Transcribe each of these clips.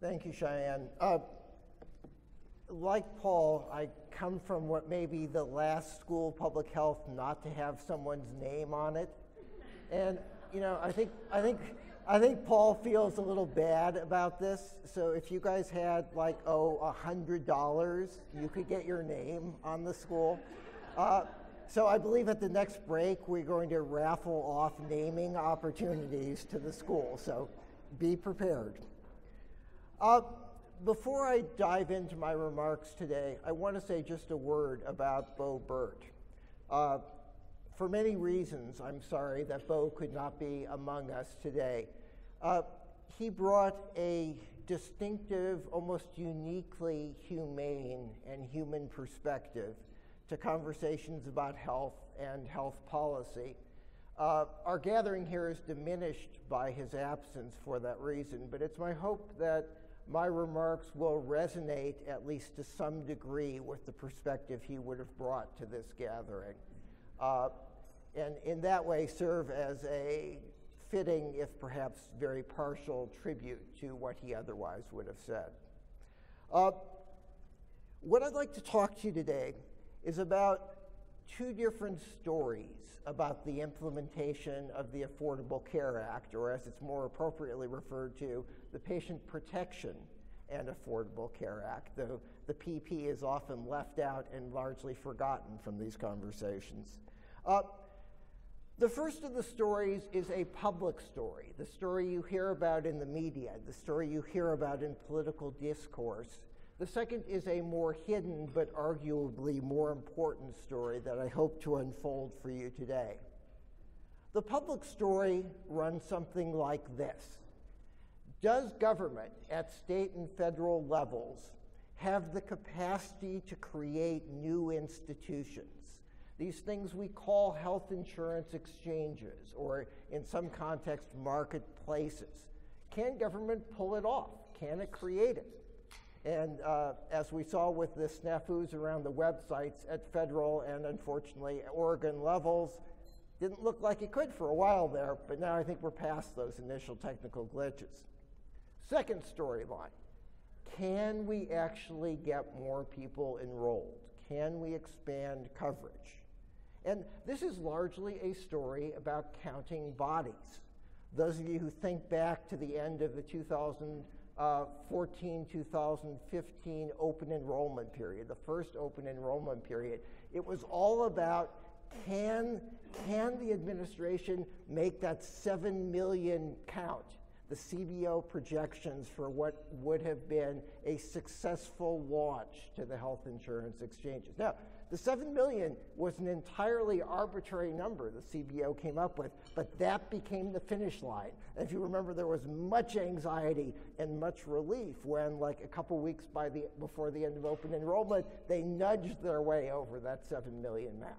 Thank you, Cheyenne. Uh, like Paul, I come from what may be the last school of public health not to have someone's name on it. And, you know, I think, I think, I think Paul feels a little bad about this. So if you guys had like, oh, a $100, you could get your name on the school. Uh, so I believe at the next break, we're going to raffle off naming opportunities to the school. So be prepared. Uh, before I dive into my remarks today, I want to say just a word about Bo Burt. Uh, for many reasons, I'm sorry that Bo could not be among us today. Uh, he brought a distinctive, almost uniquely humane and human perspective to conversations about health and health policy. Uh, our gathering here is diminished by his absence for that reason, but it's my hope that my remarks will resonate, at least to some degree, with the perspective he would have brought to this gathering. Uh, and in that way, serve as a fitting, if perhaps very partial, tribute to what he otherwise would have said. Uh, what I'd like to talk to you today is about two different stories about the implementation of the Affordable Care Act, or as it's more appropriately referred to, the Patient Protection and Affordable Care Act, though the PP is often left out and largely forgotten from these conversations. Uh, the first of the stories is a public story, the story you hear about in the media, the story you hear about in political discourse. The second is a more hidden but arguably more important story that I hope to unfold for you today. The public story runs something like this Does government at state and federal levels have the capacity to create new institutions? These things we call health insurance exchanges, or in some context, marketplaces. Can government pull it off? Can it create it? And uh, as we saw with the snafus around the websites at federal and unfortunately Oregon levels, didn't look like it could for a while there, but now I think we're past those initial technical glitches. Second storyline can we actually get more people enrolled? Can we expand coverage? And this is largely a story about counting bodies. Those of you who think back to the end of the 2000 uh, 14 2015 open enrollment period, the first open enrollment period. It was all about can, can the administration make that 7 million count? The CBO projections for what would have been a successful launch to the health insurance exchanges. Now, the 7 million was an entirely arbitrary number the CBO came up with, but that became the finish line. And if you remember, there was much anxiety and much relief when, like a couple weeks by the, before the end of open enrollment, they nudged their way over that 7 million mark.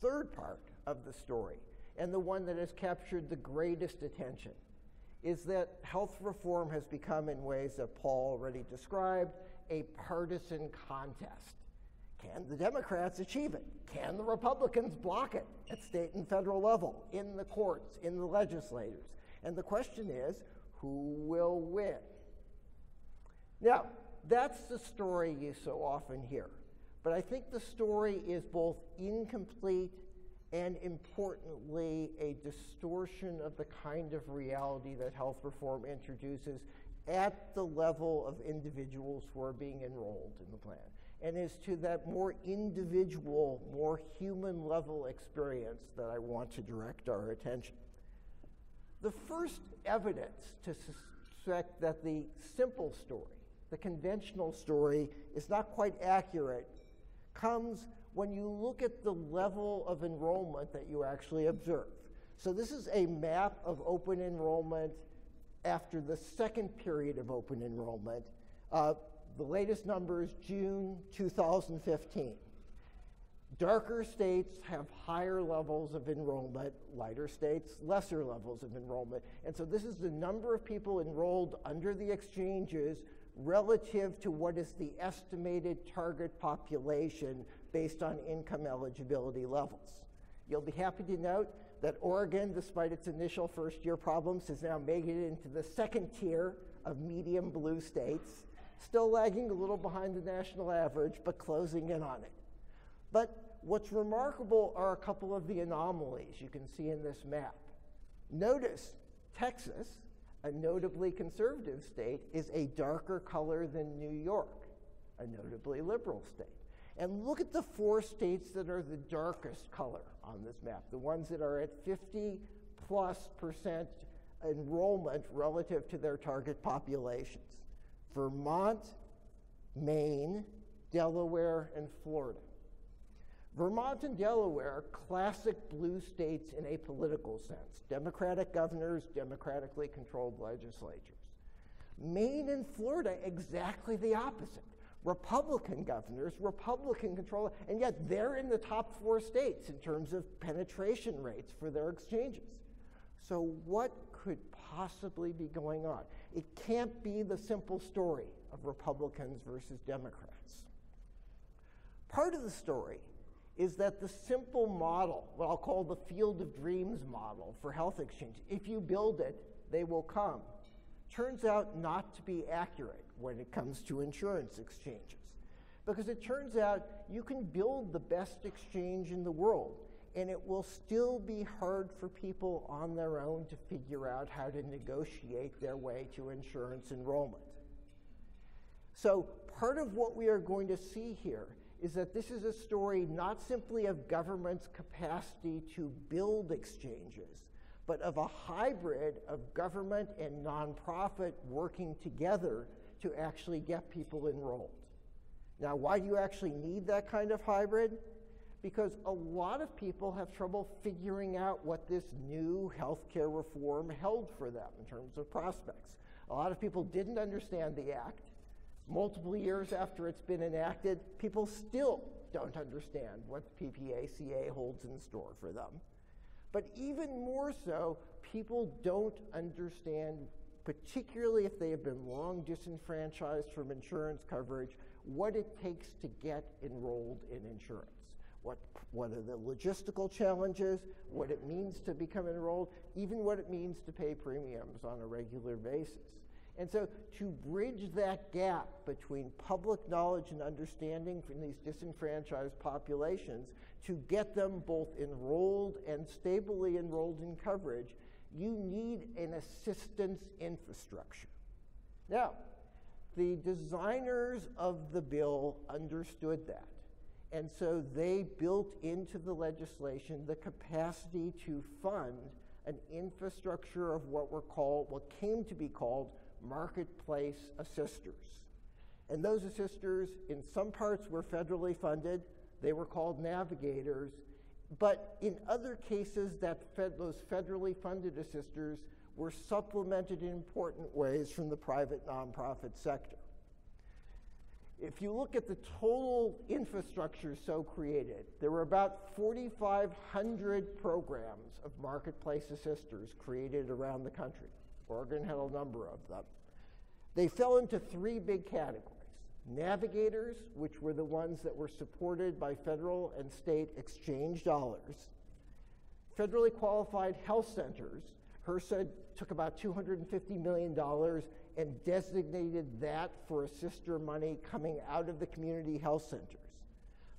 Third part of the story, and the one that has captured the greatest attention, is that health reform has become, in ways that Paul already described, a partisan contest. Can the Democrats achieve it? Can the Republicans block it at state and federal level, in the courts, in the legislators? And the question is who will win? Now, that's the story you so often hear. But I think the story is both incomplete and importantly, a distortion of the kind of reality that health reform introduces at the level of individuals who are being enrolled in the plan and is to that more individual, more human level experience that I want to direct our attention. The first evidence to suspect that the simple story, the conventional story, is not quite accurate comes when you look at the level of enrollment that you actually observe. So, this is a map of open enrollment after the second period of open enrollment. Uh, the latest numbers, June 2015. Darker states have higher levels of enrollment, lighter states, lesser levels of enrollment. And so this is the number of people enrolled under the exchanges relative to what is the estimated target population based on income eligibility levels. You'll be happy to note that Oregon, despite its initial first year problems, has now made it into the second tier of medium blue states, still lagging a little behind the national average, but closing in on it. But what's remarkable are a couple of the anomalies you can see in this map. Notice Texas, a notably conservative state, is a darker color than New York, a notably liberal state. And look at the four states that are the darkest color on this map, the ones that are at 50 plus percent enrollment relative to their target populations Vermont, Maine, Delaware, and Florida. Vermont and Delaware, classic blue states in a political sense Democratic governors, democratically controlled legislatures. Maine and Florida, exactly the opposite. Republican governors, Republican control, and yet they're in the top four states in terms of penetration rates for their exchanges. So, what could possibly be going on? It can't be the simple story of Republicans versus Democrats. Part of the story is that the simple model, what I'll call the field of dreams model for health exchange, if you build it, they will come, turns out not to be accurate when it comes to insurance exchanges. Because it turns out you can build the best exchange in the world, and it will still be hard for people on their own to figure out how to negotiate their way to insurance enrollment. So, part of what we are going to see here is that this is a story not simply of government's capacity to build exchanges, but of a hybrid of government and nonprofit working together to actually get people enrolled. Now, why do you actually need that kind of hybrid? Because a lot of people have trouble figuring out what this new healthcare reform held for them in terms of prospects. A lot of people didn't understand the act. Multiple years after it's been enacted, people still don't understand what PPACA holds in store for them. But even more so, people don't understand particularly if they have been long disenfranchised from insurance coverage, what it takes to get enrolled in insurance. What, what are the logistical challenges, what it means to become enrolled, even what it means to pay premiums on a regular basis. And so, to bridge that gap between public knowledge and understanding from these disenfranchised populations, to get them both enrolled and stably enrolled in coverage, you need an assistance infrastructure. Now, the designers of the bill understood that. And so they built into the legislation the capacity to fund an infrastructure of what were called, what came to be called marketplace assisters. And those assisters, in some parts, were federally funded. They were called navigators, but in other cases, that fed, those federally funded assisters were supplemented in important ways from the private nonprofit sector. If you look at the total infrastructure so created, there were about 4,500 programs of marketplace assisters created around the country. Oregon had a number of them. They fell into three big categories navigators, which were the ones that were supported by federal and state exchange dollars, federally qualified health centers. HRSA took about $250 million and designated that for assister money coming out of the community health centers.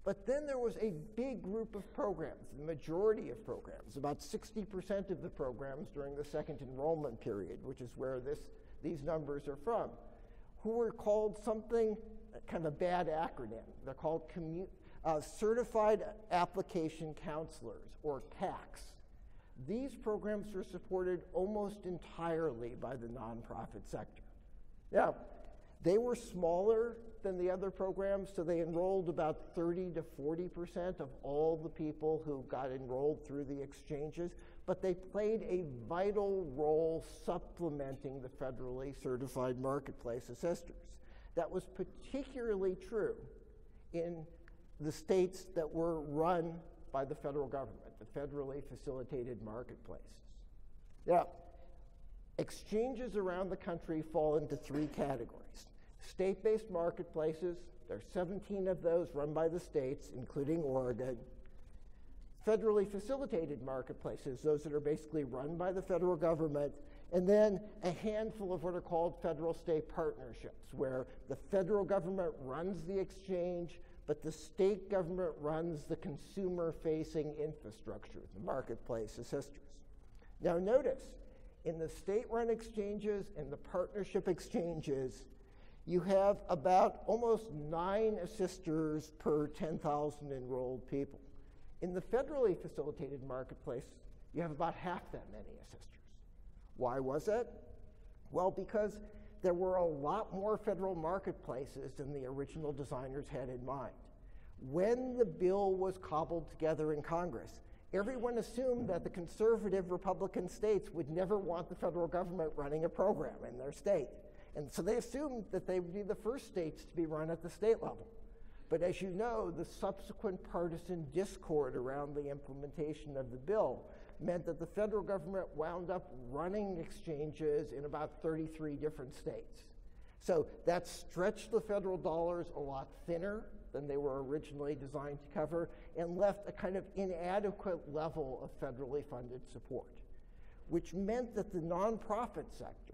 But then there was a big group of programs, the majority of programs, about 60% of the programs during the second enrollment period, which is where this, these numbers are from, who were called something kind of a bad acronym. They're called uh, Certified Application Counselors, or CACs. These programs are supported almost entirely by the nonprofit sector. Now, they were smaller than the other programs, so they enrolled about 30 to 40 percent of all the people who got enrolled through the exchanges, but they played a vital role supplementing the federally certified marketplace assisters. That was particularly true in the states that were run by the federal government, the federally facilitated marketplaces. Now, exchanges around the country fall into three categories state based marketplaces, there are 17 of those run by the states, including Oregon. Federally facilitated marketplaces, those that are basically run by the federal government, and then a handful of what are called federal state partnerships, where the federal government runs the exchange, but the state government runs the consumer facing infrastructure, the marketplace assisters. Now, notice in the state run exchanges and the partnership exchanges, you have about almost nine assisters per 10,000 enrolled people. In the federally facilitated marketplace, you have about half that many assisters. Why was it? Well, because there were a lot more federal marketplaces than the original designers had in mind. When the bill was cobbled together in Congress, everyone assumed that the conservative Republican states would never want the federal government running a program in their state. And so they assumed that they would be the first states to be run at the state level. But as you know, the subsequent partisan discord around the implementation of the bill meant that the federal government wound up running exchanges in about 33 different states. So that stretched the federal dollars a lot thinner than they were originally designed to cover and left a kind of inadequate level of federally funded support, which meant that the nonprofit sector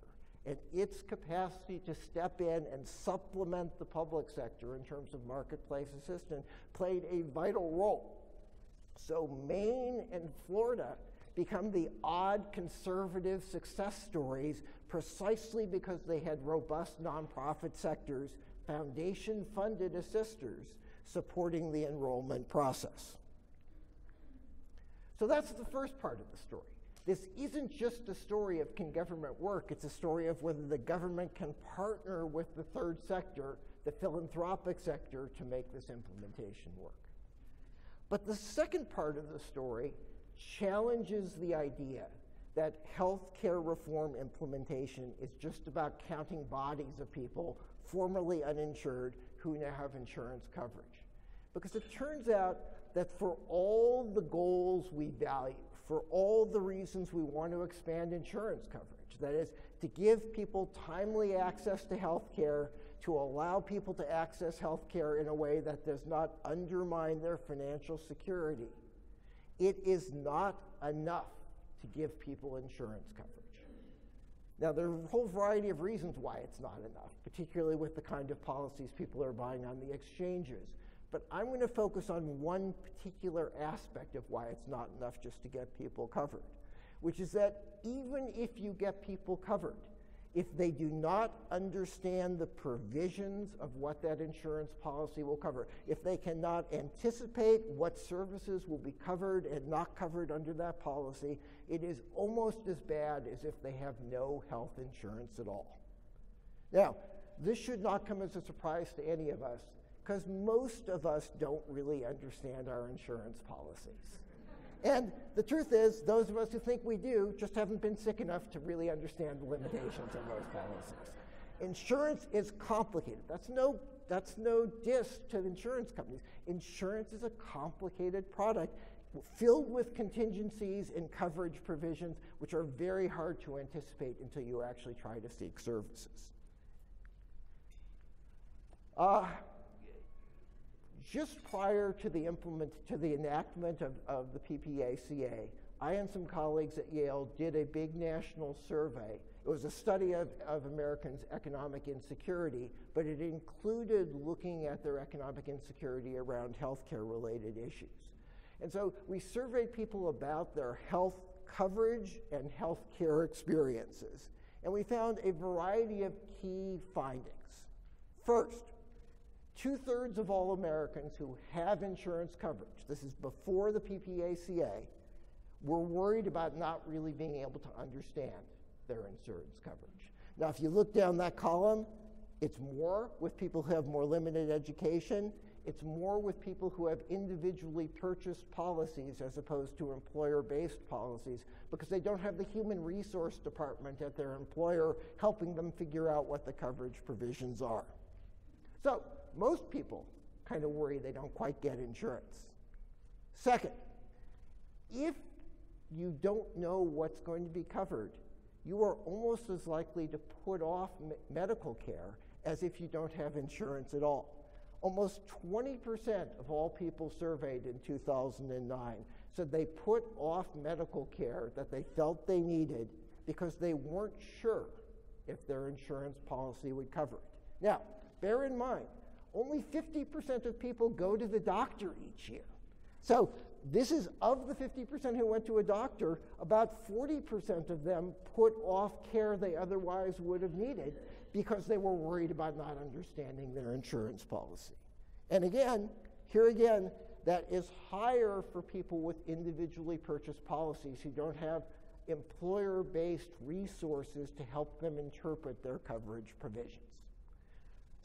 and its capacity to step in and supplement the public sector in terms of marketplace assistance played a vital role. So Maine and Florida become the odd conservative success stories precisely because they had robust nonprofit sectors, foundation funded assisters supporting the enrollment process. So that's the first part of the story. This isn't just a story of can government work, it's a story of whether the government can partner with the third sector, the philanthropic sector, to make this implementation work. But the second part of the story challenges the idea that healthcare reform implementation is just about counting bodies of people formerly uninsured who now have insurance coverage. Because it turns out that for all the goals we value, for all the reasons we want to expand insurance coverage, that is, to give people timely access to health care, to allow people to access health care in a way that does not undermine their financial security, it is not enough to give people insurance coverage. Now, there are a whole variety of reasons why it's not enough, particularly with the kind of policies people are buying on the exchanges. But I'm going to focus on one particular aspect of why it's not enough just to get people covered, which is that even if you get people covered, if they do not understand the provisions of what that insurance policy will cover, if they cannot anticipate what services will be covered and not covered under that policy, it is almost as bad as if they have no health insurance at all. Now, this should not come as a surprise to any of us because most of us don't really understand our insurance policies. And the truth is, those of us who think we do just haven't been sick enough to really understand the limitations of those policies. Insurance is complicated. That's no, that's no diss to insurance companies. Insurance is a complicated product filled with contingencies and coverage provisions, which are very hard to anticipate until you actually try to seek services. Uh, just prior to the, implement, to the enactment of, of the PPACA, I and some colleagues at Yale did a big national survey. It was a study of, of Americans' economic insecurity, but it included looking at their economic insecurity around healthcare related issues. And so we surveyed people about their health coverage and health care experiences. And we found a variety of key findings. First, Two thirds of all Americans who have insurance coverage, this is before the PPACA, were worried about not really being able to understand their insurance coverage. Now, if you look down that column, it's more with people who have more limited education. It's more with people who have individually purchased policies as opposed to employer based policies because they don't have the human resource department at their employer helping them figure out what the coverage provisions are. So, most people kind of worry they don't quite get insurance. Second, if you don't know what's going to be covered, you are almost as likely to put off me- medical care as if you don't have insurance at all. Almost 20% of all people surveyed in 2009 said they put off medical care that they felt they needed because they weren't sure if their insurance policy would cover it. Now, bear in mind, only 50% of people go to the doctor each year. So this is of the 50% who went to a doctor, about 40% of them put off care they otherwise would have needed because they were worried about not understanding their insurance policy. And again, here again, that is higher for people with individually purchased policies who don't have employer based resources to help them interpret their coverage provisions.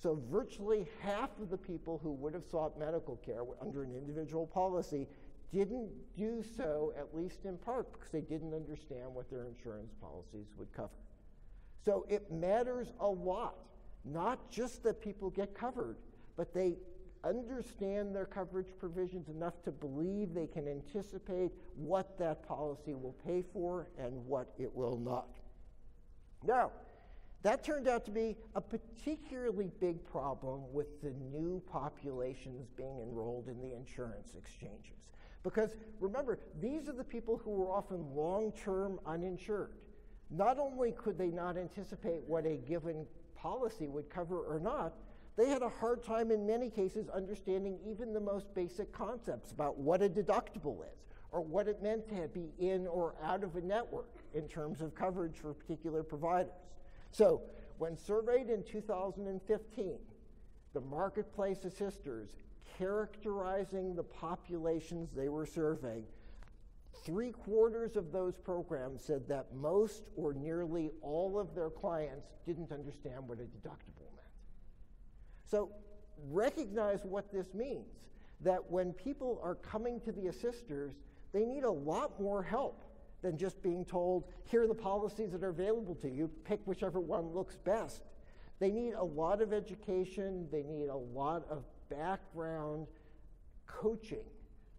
So, virtually half of the people who would have sought medical care under an individual policy didn't do so, at least in part, because they didn't understand what their insurance policies would cover. So, it matters a lot, not just that people get covered, but they understand their coverage provisions enough to believe they can anticipate what that policy will pay for and what it will not. Now, that turned out to be a particularly big problem with the new populations being enrolled in the insurance exchanges. Because remember, these are the people who were often long term uninsured. Not only could they not anticipate what a given policy would cover or not, they had a hard time in many cases understanding even the most basic concepts about what a deductible is or what it meant to be in or out of a network in terms of coverage for particular providers. So, when surveyed in 2015, the marketplace assisters characterizing the populations they were surveying, three quarters of those programs said that most or nearly all of their clients didn't understand what a deductible meant. so recognize what this means that when people are coming to the assisters, they need a lot more help than just being told, here are the policies that are available to you, pick whichever one looks best. They need a lot of education, they need a lot of background coaching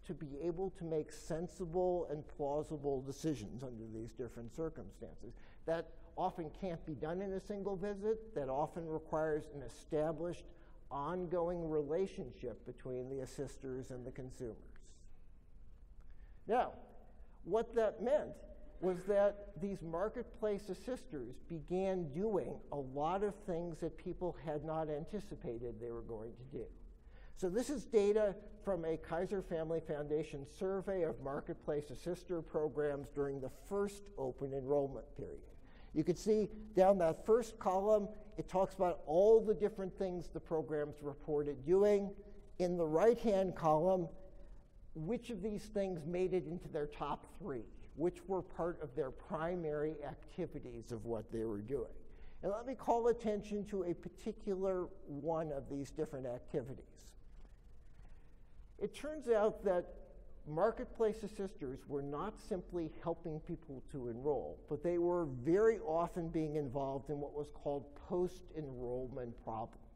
to be able to make sensible and plausible decisions under these different circumstances. That often can't be done in a single visit, that often requires an established ongoing relationship between the assisters and the consumers. Now, what that meant was that these marketplace assisters began doing a lot of things that people had not anticipated they were going to do. So, this is data from a Kaiser Family Foundation survey of marketplace assister programs during the first open enrollment period. You can see down that first column, it talks about all the different things the programs reported doing. In the right hand column, which of these things made it into their top three? Which were part of their primary activities of what they were doing? And let me call attention to a particular one of these different activities. It turns out that marketplace assisters were not simply helping people to enroll, but they were very often being involved in what was called post enrollment problems.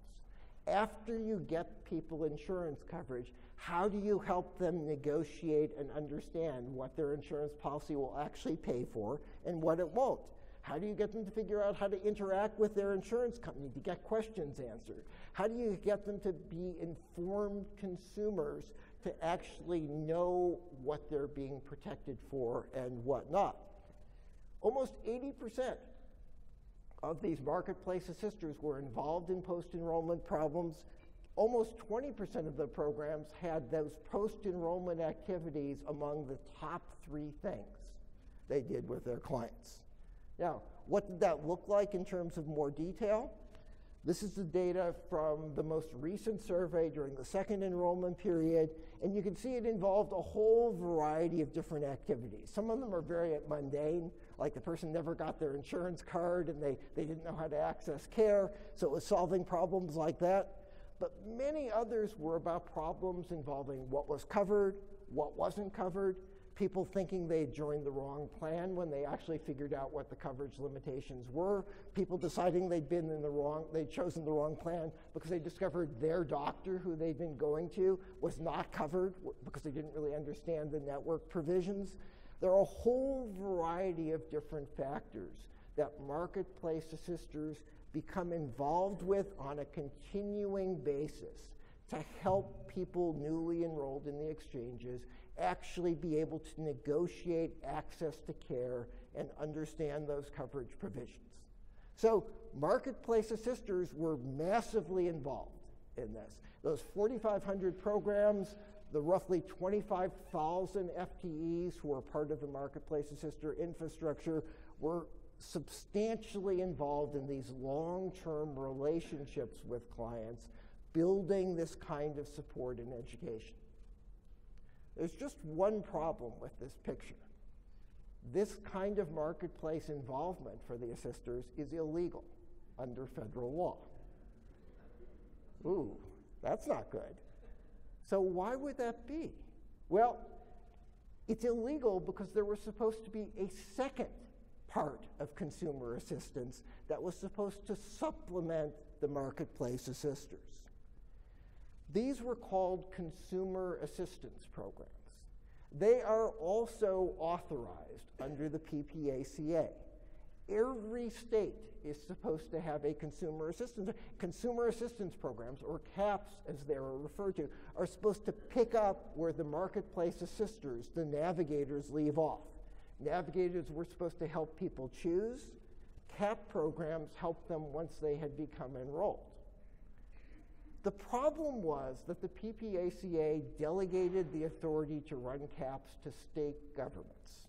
After you get people insurance coverage, how do you help them negotiate and understand what their insurance policy will actually pay for and what it won't? How do you get them to figure out how to interact with their insurance company to get questions answered? How do you get them to be informed consumers to actually know what they're being protected for and what not. Almost 80% of these marketplace assisters were involved in post enrollment problems. Almost 20% of the programs had those post enrollment activities among the top three things they did with their clients. Now, what did that look like in terms of more detail? This is the data from the most recent survey during the second enrollment period, and you can see it involved a whole variety of different activities. Some of them are very mundane, like the person never got their insurance card and they, they didn't know how to access care, so it was solving problems like that. But many others were about problems involving what was covered, what wasn't covered, people thinking they joined the wrong plan when they actually figured out what the coverage limitations were, people deciding they'd been in the wrong, they'd chosen the wrong plan because they discovered their doctor who they'd been going to was not covered because they didn't really understand the network provisions. There are a whole variety of different factors that marketplace assisters become involved with on a continuing basis to help people newly enrolled in the exchanges actually be able to negotiate access to care and understand those coverage provisions. So, marketplace assisters were massively involved in this. Those 4,500 programs, the roughly 25,000 FTEs who are part of the marketplace assister infrastructure were substantially involved in these long term relationships with clients, building this kind of support and education. There's just one problem with this picture. This kind of marketplace involvement for the assisters is illegal under federal law. Ooh, that's not good. So, why would that be? Well, it's illegal because there was supposed to be a second part of consumer assistance that was supposed to supplement the marketplace assisters. These were called consumer assistance programs. They are also authorized under the PPACA. Every state is supposed to have a consumer assistance. Consumer assistance programs, or CAPS as they are referred to, are supposed to pick up where the marketplace assisters, the navigators, leave off. Navigators were supposed to help people choose. CAP programs helped them once they had become enrolled. The problem was that the PPACA delegated the authority to run CAPS to state governments.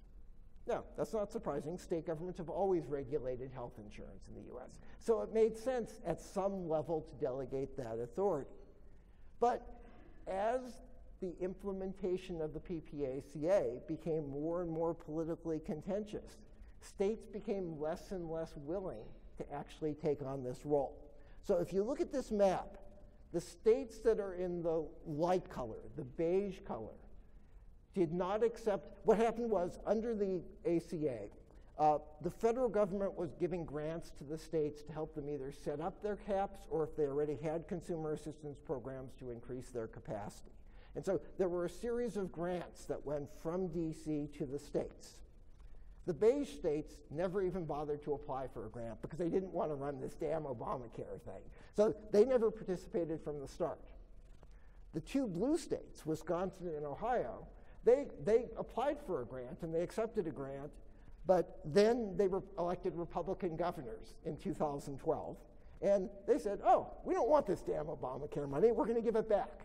Now, that's not surprising. State governments have always regulated health insurance in the US. So it made sense at some level to delegate that authority. But as the implementation of the PPACA became more and more politically contentious, states became less and less willing to actually take on this role. So if you look at this map, the states that are in the light color, the beige color, did not accept. What happened was, under the ACA, uh, the federal government was giving grants to the states to help them either set up their caps or if they already had consumer assistance programs to increase their capacity. And so there were a series of grants that went from DC to the states. The beige states never even bothered to apply for a grant because they didn't want to run this damn Obamacare thing. So they never participated from the start. The two blue states, Wisconsin and Ohio, they, they applied for a grant and they accepted a grant, but then they were elected Republican governors in 2012. And they said, oh, we don't want this damn Obamacare money, we're going to give it back.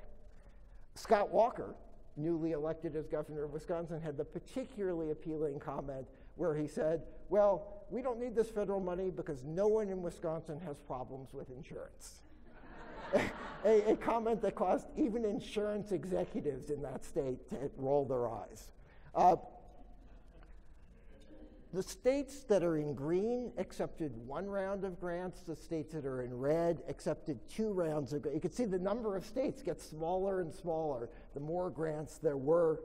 Scott Walker, newly elected as governor of Wisconsin, had the particularly appealing comment where he said, Well, we don't need this federal money because no one in Wisconsin has problems with insurance. a, a, comment that caused even insurance executives in that state to roll their eyes. Uh, the states that are in green accepted one round of grants. The states that are in red accepted two rounds of grants. You can see the number of states gets smaller and smaller the more grants there were.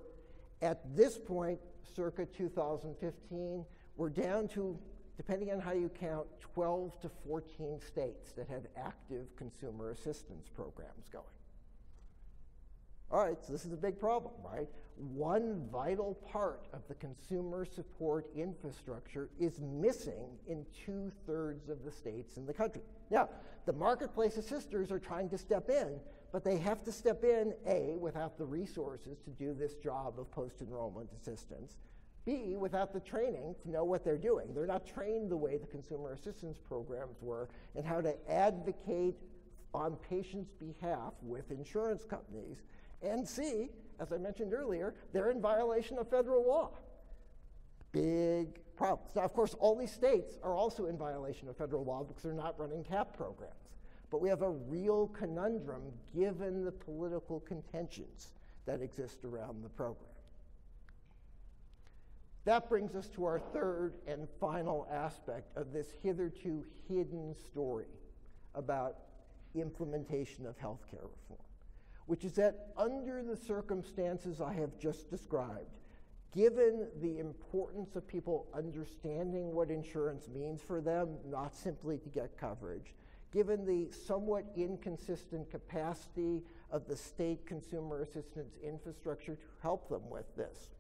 At this point, circa 2015, we're down to, depending on how you count, 12 to 14 states that have active consumer assistance programs going. All right, so this is a big problem, right? One vital part of the consumer support infrastructure is missing in two thirds of the states in the country. Now, the marketplace assisters are trying to step in, but they have to step in, A, without the resources to do this job of post enrollment assistance, B, without the training to know what they're doing. They're not trained the way the consumer assistance programs were in how to advocate on patients' behalf with insurance companies. And C, as I mentioned earlier, they're in violation of federal law. Big problems. Now, of course, all these states are also in violation of federal law because they're not running CAP programs. But we have a real conundrum given the political contentions that exist around the program. That brings us to our third and final aspect of this hitherto hidden story about implementation of healthcare reform, which is that under the circumstances I have just described, given the importance of people understanding what insurance means for them, not simply to get coverage, given the somewhat inconsistent capacity of the state consumer assistance infrastructure to help them with this,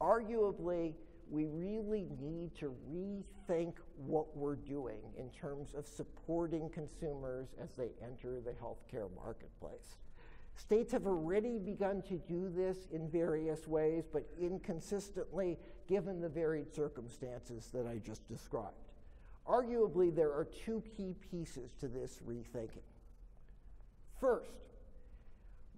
arguably, we really need to rethink what we're doing in terms of supporting consumers as they enter the healthcare marketplace. States have already begun to do this in various ways, but inconsistently given the varied circumstances that I just described. Arguably, there are two key pieces to this rethinking. First,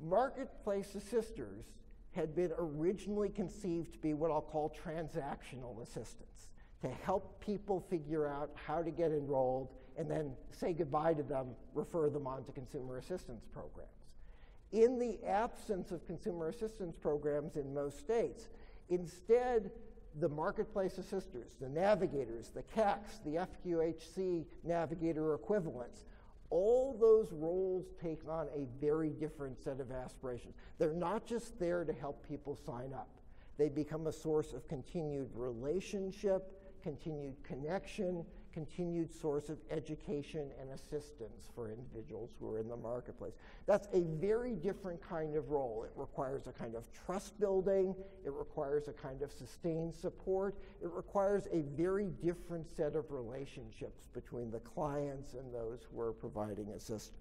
marketplace assisters had been originally conceived to be what I'll call transactional assistance, to help people figure out how to get enrolled and then say goodbye to them, refer them on to consumer assistance programs. In the absence of consumer assistance programs in most states, instead, the marketplace assisters, the navigators, the CACs, the FQHC navigator equivalents, all those roles take on a very different set of aspirations. They're not just there to help people sign up, they become a source of continued relationship, continued connection, continued source of education and assistance for individuals who are in the marketplace. That's a very different kind of role. It requires a kind of trust building, it requires a kind of sustained support, it requires a very different set of relationships between the clients and those who are providing assistance.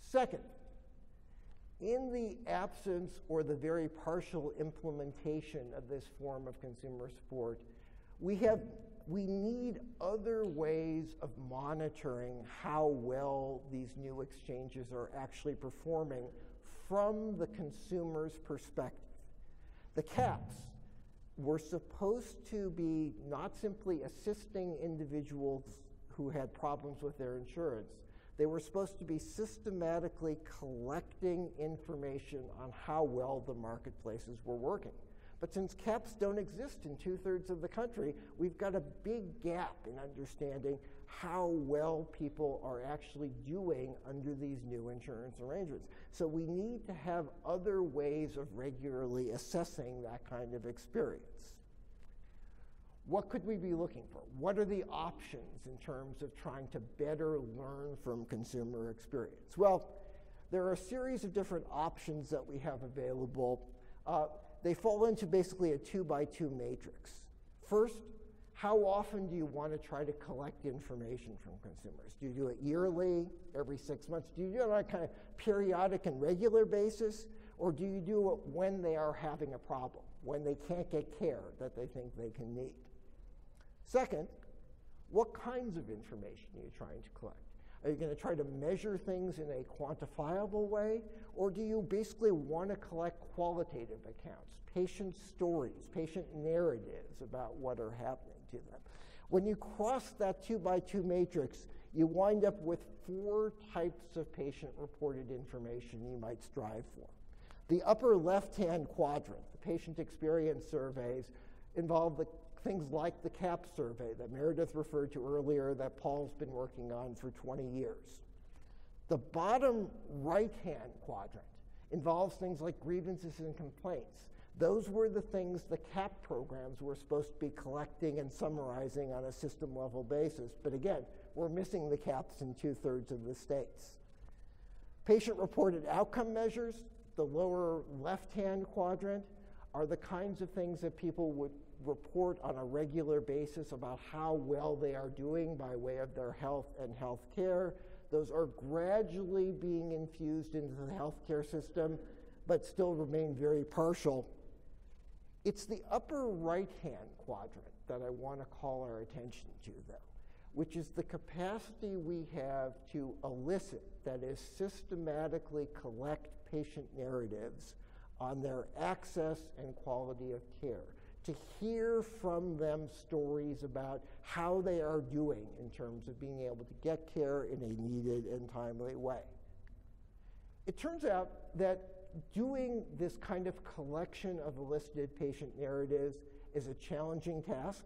Second, in the absence or the very partial implementation of this form of consumer support, we have we need other ways of monitoring how well these new exchanges are actually performing from the consumer's perspective. The CAPs were supposed to be not simply assisting individuals who had problems with their insurance, they were supposed to be systematically collecting information on how well the marketplaces were working. But since caps don't exist in two thirds of the country, we've got a big gap in understanding how well people are actually doing under these new insurance arrangements. So we need to have other ways of regularly assessing that kind of experience. What could we be looking for? What are the options in terms of trying to better learn from consumer experience? Well, there are a series of different options that we have available. Uh, they fall into basically a two by two matrix. First, how often do you want to try to collect information from consumers? Do you do it yearly, every six months? Do you do it on a kind of periodic and regular basis? Or do you do it when they are having a problem, when they can't get care that they think they can need? Second, what kinds of information are you trying to collect? Are you going to try to measure things in a quantifiable way? Or do you basically want to collect qualitative accounts, patient stories, patient narratives about what are happening to them? When you cross that two by two matrix, you wind up with four types of patient reported information you might strive for. The upper left hand quadrant, the patient experience surveys, involve the things like the CAHPS survey that Meredith referred to earlier that Paul's been working on for 20 years. The bottom right hand quadrant involves things like grievances and complaints. Those were the things the CAP programs were supposed to be collecting and summarizing on a system level basis. But again, we're missing the CAPs in two thirds of the states. Patient reported outcome measures, the lower left hand quadrant, are the kinds of things that people would report on a regular basis about how well they are doing by way of their health and health care. Those are gradually being infused into the healthcare system, but still remain very partial. It's the upper right hand quadrant that I want to call our attention to, though, which is the capacity we have to elicit, that is, systematically collect patient narratives on their access and quality of care to hear from them stories about how they are doing in terms of being able to get care in a needed and timely way. It turns out that doing this kind of collection of elicited patient narratives is a challenging task,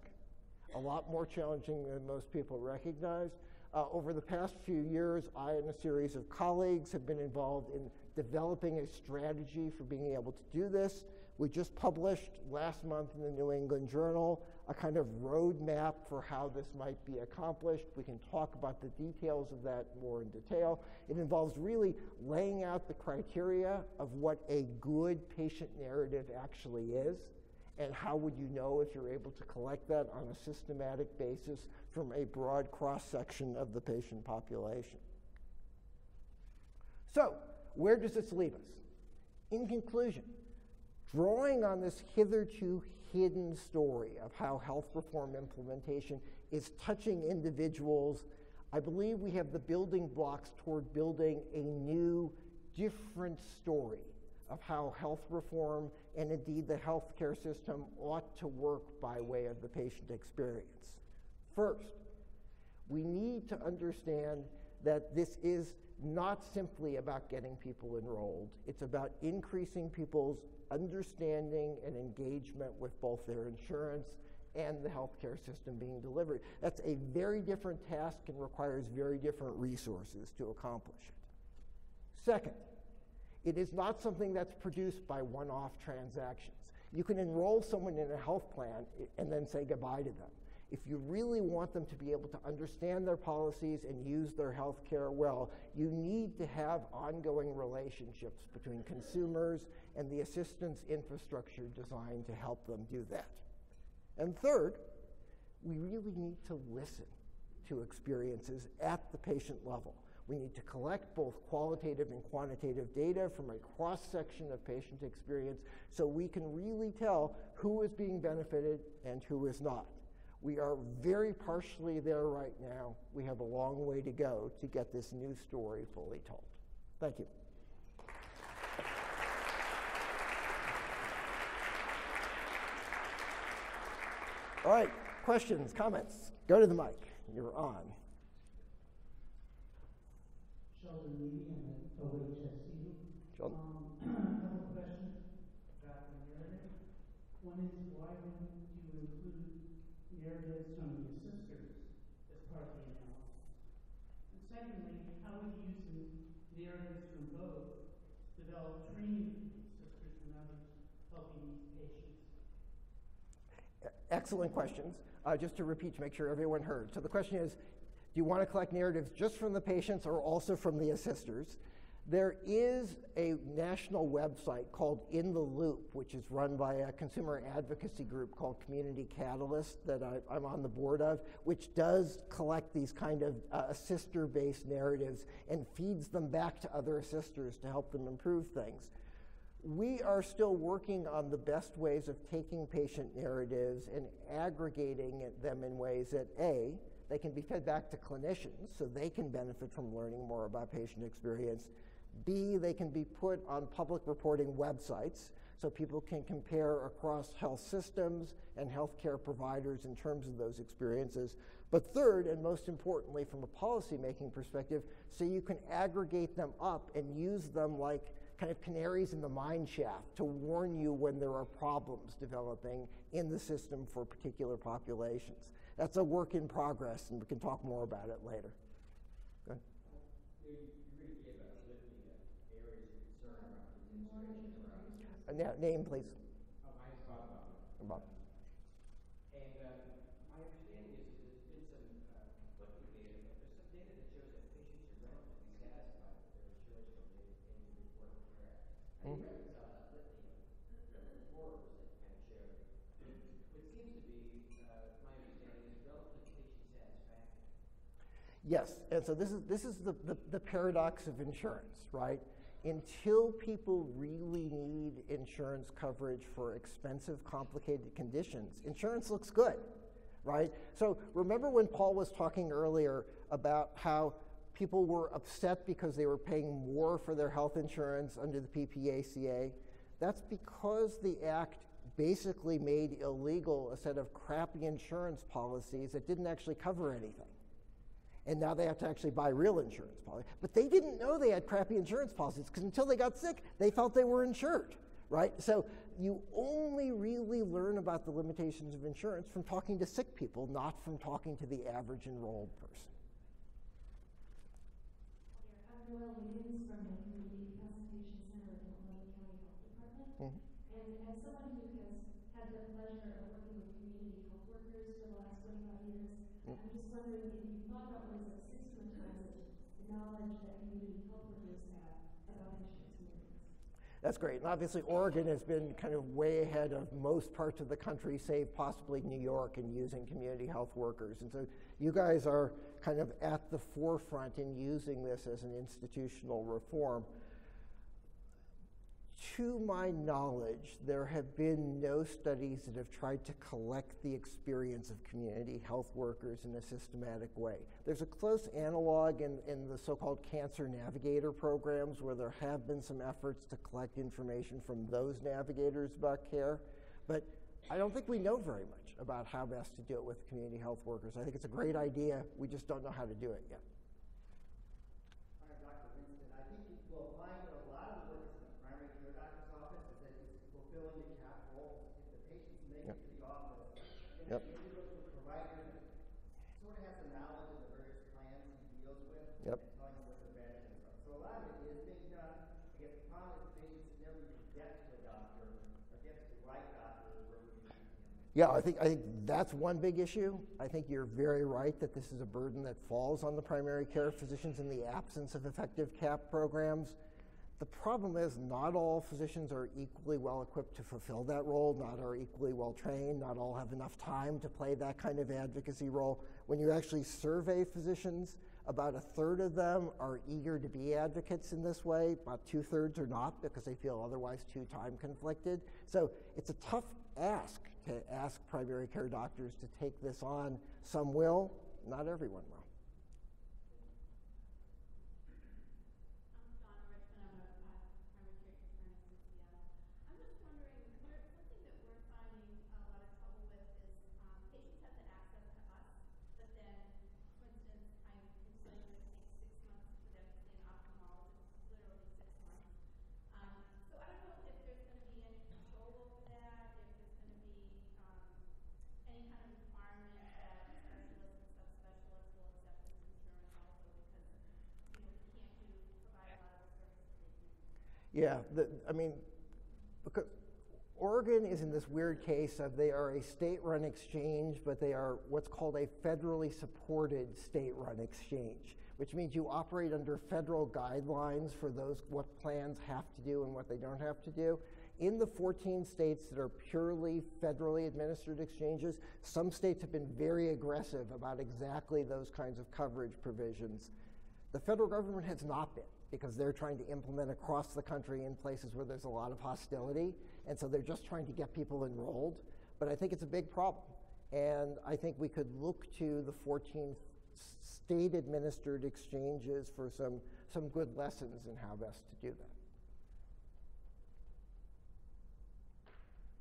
a lot more challenging than most people recognize. Uh, over the past few years, I and a series of colleagues have been involved in developing a strategy for being able to do this. We just published last month in the New England Journal a kind of roadmap for how this might be accomplished. We can talk about the details of that more in detail. It involves really laying out the criteria of what a good patient narrative actually is And how would you know if you're able to collect that on a systematic basis from a broad cross section of the patient population? So, where does this leave us? In conclusion, drawing on this hitherto hidden story of how health reform implementation is touching individuals, I believe we have the building blocks toward building a new, different story of how health reform and indeed the healthcare system ought to work by way of the patient experience. First, we need to understand that this is not simply about getting people enrolled, it's about increasing people's understanding and engagement with both their insurance and the healthcare system being delivered. That's a very different task and requires very different resources to accomplish it. Second, it is not something that's produced by one off transactions. You can enroll someone in a health plan and then say goodbye to them. If you really want them to be able to understand their policies and use their health care well, you need to have ongoing relationships between consumers and the assistance infrastructure designed to help them do that. And third, we really need to listen to experiences at the patient level. We need to collect both qualitative and quantitative data from a cross section of patient experience so we can really tell who is being benefited and who is not. We are very partially there right now. We have a long way to go to get this new story fully told. Thank you. All right, questions, comments? Go to the mic. You're on. Sheldon at OHSU. Sheldon. Um, a couple questions about the narrative. One is why wouldn't you include narratives from the assisters as part of the analysis? And secondly, how would using narratives from both sisters and others helping these patients? Excellent questions. Uh, just to repeat to make sure everyone heard. So the question is, do you want to collect narratives just from the patients or also from the assisters? There is a national website called In the Loop, which is run by a consumer advocacy group called Community Catalyst that I, am on the board of, which does collect these kind of uh, assister based narratives and feeds them back to other assisters to help them improve things we are still working on the best ways of taking patient narratives and aggregating them in ways that A, they can be fed back to clinicians so they can benefit from learning more about patient experience. B, they can be put on public reporting websites so people can compare across health systems and healthcare providers in terms of those experiences. But third, and most importantly from a policymaking perspective, so you can aggregate them up and use them like kind of canaries in the mine shaft to warn you when there are problems developing in the system for particular populations. That's a work in progress, and we can talk more about it later. Go Uh, now, name, please. Uh, my name's Bob. Bob. And uh, my understanding is that there's been some uh, conflicting data, but there's some data that shows that patients are relatively satisfied with their insurance company and the Affordable Care Act. How do you reconcile that litany of reports that kind of show what seems to be, uh, my understanding is relative patient satisfaction? Yes, and so this is this is the, the, the paradox of insurance, right? Until people really need insurance coverage for expensive, complicated conditions, insurance looks good, right? So remember when Paul was talking earlier about how people were upset because they were paying more for their health insurance under the PPACA? That's because the act basically made illegal a set of crappy insurance policies that didn't actually cover anything and now they have to actually buy real insurance policy. But they didn't know they had crappy insurance policies because until they got sick, they felt they were insured, right? So you only really learn about the limitations of insurance from talking to sick people, not from talking to the average enrolled person. I'm Noelle Wiggins from the Community Capacitation Center at the County Health Department. Mhm. And as someone who has had the pleasure of working with community health workers for the last 25 years, Mm. I'm just wondering if you thought about ways of systematizing the knowledge that community health workers have about patient experience. That's great. And obviously, Oregon has been kind of way ahead of most parts of the country, save possibly New York, in using community health workers. And so you guys are kind of at the forefront in using this as an institutional reform. To my knowledge, there have been no studies that have tried to collect the experience of community health workers in a systematic way. There's a close analog in, in the so called Cancer Navigator programs where there have been some efforts to collect information from those navigators about care, but I don't think we know very much about how best to do it with community health workers. I think it's a great idea, we just don't know how to do it yet. Hi, I'm Dr. Winston. I think you will find that a lot of the work in the primary care doctor's office is that it's fulfilling the CAP role. If the patients make Yep. it to the office, and Yep. if you go to a provider that sort of has the knowledge of the various plans he deals Yep. telling them what their benefits are. So a lot of it is being done. I guess the problem is patients never get to a doctor or get to the right doctor where we need them. Yeah, I think, I think that's one big issue. I think you're very right that this is a burden that falls on the primary care physicians in the absence of effective CAP programs. The problem is not all physicians are equally well equipped to fulfill that role, not are equally well trained, not all have enough time to play that kind of advocacy role. When you actually survey physicians, about a third of them are eager to be advocates in this way. About two thirds are not because they feel otherwise too time conflicted. So it's a tough ask to ask primary care doctors to take this on. Some will, not everyone will. I'm Donna Richmond, I'm a uh, primary care internist in Seattle. I'm just wondering, we're, something that we're finding a lot of trouble with is, um, patients have the access to us, but then, for instance, I'm concerned that it takes six months for them to see an ophthalmologist, literally six months. Um, so I don't know if there's gonna be any control over that, if there's gonna be, um, any kind of requirement that specialists and subspecialists will accept this insurance also, because, you know, we can't do, provide a lot of the services they do. Yeah, the, I mean, because Oregon is in this weird case of they are a state run exchange, but they are what's called a federally supported state run exchange, which means you operate under federal guidelines for those what plans have to do and what they don't have to do. In the 14 states that are purely federally administered exchanges, some states have been very aggressive about exactly those kinds of coverage provisions. The federal government has not been because they're trying to implement across the country in places where there's a lot of hostility. And so they're just trying to get people enrolled. But I think it's a big problem. And I think we could look to the 14 state administered exchanges for some, some good lessons in how best to do that.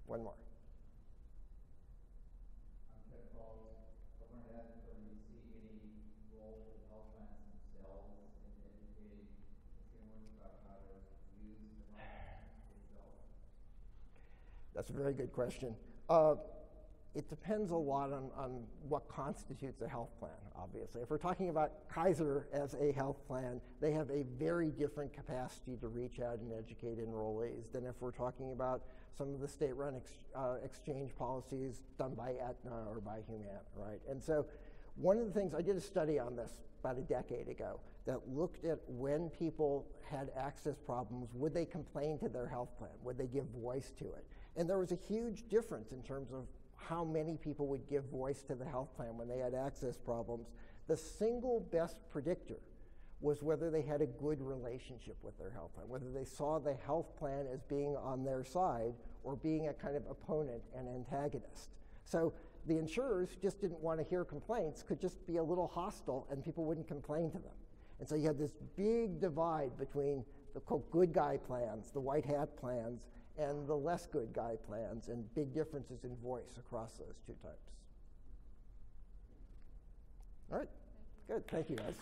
One more. I'm Ted Falls. I wanted to ask whether you see any role for the health plans themselves in educating consumers about how to use the health plan itself? That's a very good question. Uh, it depends a lot on, on what constitutes a health plan, obviously. If we're talking about Kaiser as a health plan, they have a very different capacity to reach out and educate enrollees than if we're talking about some of the state run ex, uh, exchange policies done by Aetna or by Humana, right? And so, one of the things I did a study on this about a decade ago that looked at when people had access problems, would they complain to their health plan? Would they give voice to it? And there was a huge difference in terms of how many people would give voice to the health plan when they had access problems. The single best predictor was whether they had a good relationship with their health plan, whether they saw the health plan as being on their side or being a kind of opponent and antagonist. So the insurers just didn't want to hear complaints, could just be a little hostile, and people wouldn't complain to them. And so you had this big divide between the good guy plans, the white hat plans, and the less good guy plans, and big differences in voice across those two types. All right, good. Thank you, guys.